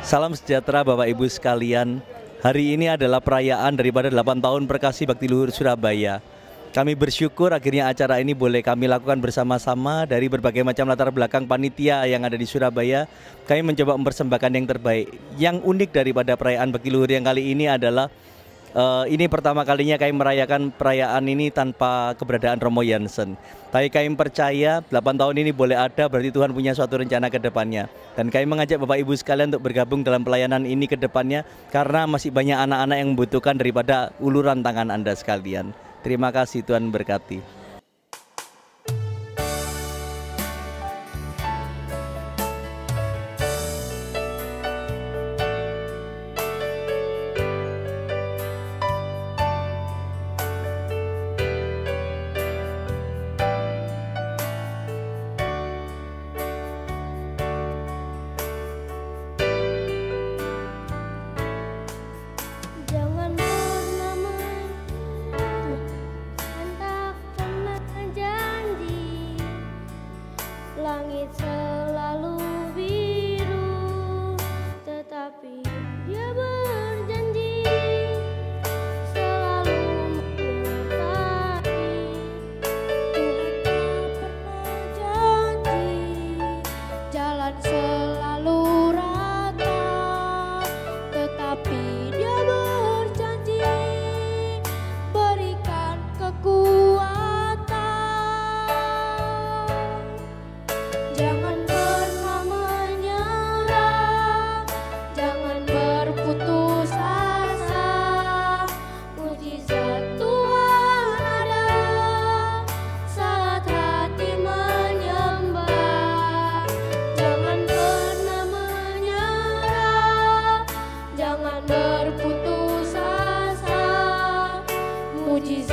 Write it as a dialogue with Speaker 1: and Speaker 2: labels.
Speaker 1: Salam sejahtera Bapak Ibu sekalian. Hari ini adalah perayaan daripada 8 tahun Perkasi Bakti Luhur Surabaya. Kami bersyukur akhirnya acara ini boleh kami lakukan bersama-sama dari berbagai macam latar belakang panitia yang ada di Surabaya. Kami mencoba mempersembahkan yang terbaik. Yang unik daripada perayaan Bakti Luhur yang kali ini adalah uh, ini pertama kalinya kami merayakan perayaan ini tanpa keberadaan Romo Jansen. Tapi kami percaya 8 tahun ini boleh ada berarti Tuhan punya suatu rencana ke depannya. Dan kami mengajak Bapak Ibu sekalian untuk bergabung dalam pelayanan ini ke depannya karena masih banyak anak-anak yang membutuhkan daripada uluran tangan Anda sekalian. Terima kasih Tuhan berkati.
Speaker 2: Setia